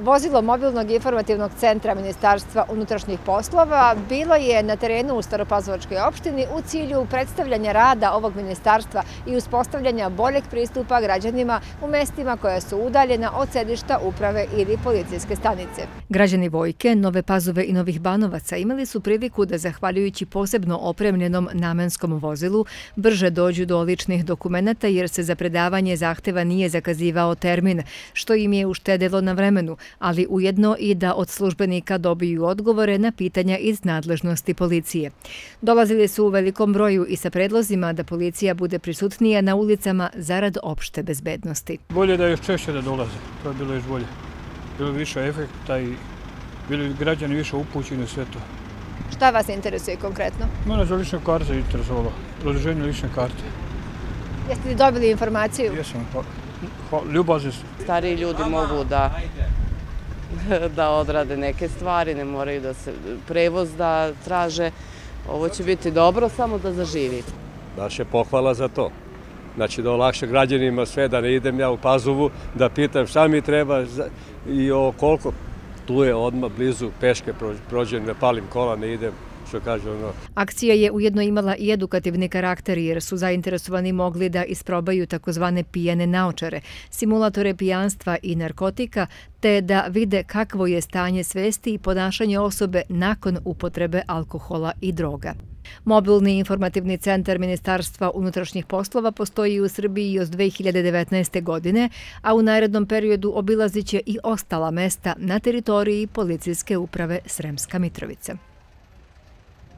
Vozilo mobilnog informativnog centra Ministarstva unutrašnjih poslova bilo je na terenu u Staropazovačkoj opštini u cilju predstavljanja rada ovog ministarstva i uspostavljanja boljeg pristupa građanima u mestima koja su udaljena od sedišta uprave ili policijske stanice. Građani Vojke, Nove Pazove i Novih Banovaca imali su priliku da, zahvaljujući posebno opremljenom namenskom vozilu, brže dođu do ličnih dokumenta jer se za predavanje zahteva nije zakazivao termin, što im je uštedilo na vremenu, ali ujedno i da od službenika dobiju odgovore na pitanja iz nadležnosti policije. Dolazili su u velikom broju i sa predlozima da policija bude prisutnija na ulicama zarad opšte bezbednosti. Bolje da je još češće da dolaze, to je bilo još bolje. Bilo više efekta i bili građani više upućeni sve to. Šta vas interesuje konkretno? Mene za lične karte interesovalo, produženje lične karte. Jeste li dobili informaciju? Jesam, pa ljubazi su. Stariji ljudi mogu da da odrade neke stvari, ne moraju da se prevoz da traže. Ovo će biti dobro, samo da zaživi. Baš je pohvala za to. Znači da olakše građanima sve, da ne idem ja u Pazovu, da pitam šta mi treba i o koliko. Tu je odmah blizu peške prođen, ne palim kola, ne idem što kaže ono. Akcija je ujedno imala i edukativni karakter jer su zainteresovani mogli da isprobaju takozvane pijene naočare, simulatore pijanstva i narkotika, te da vide kakvo je stanje svesti i ponašanje osobe nakon upotrebe alkohola i droga. Mobilni informativni centar Ministarstva unutrašnjih poslova postoji u Srbiji od 2019. godine, a u narednom periodu obilazit će i ostala mesta na teritoriji policijske uprave Sremska Mitrovica.